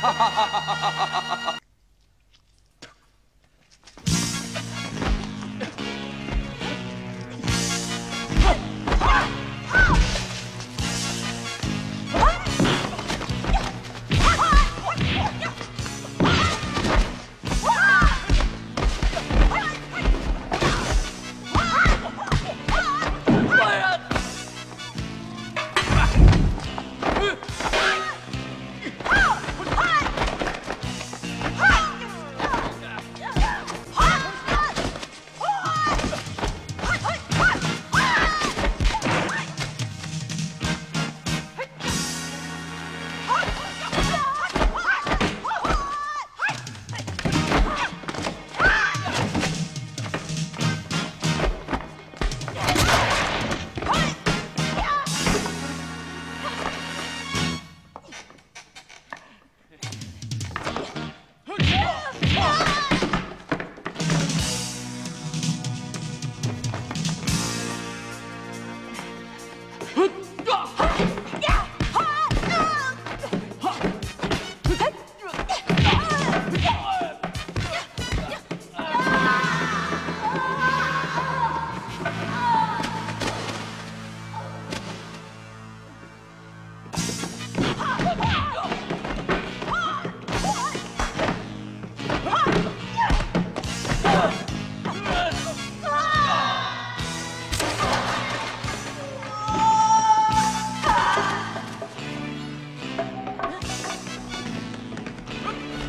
哈哈哈哈哈哈！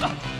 啊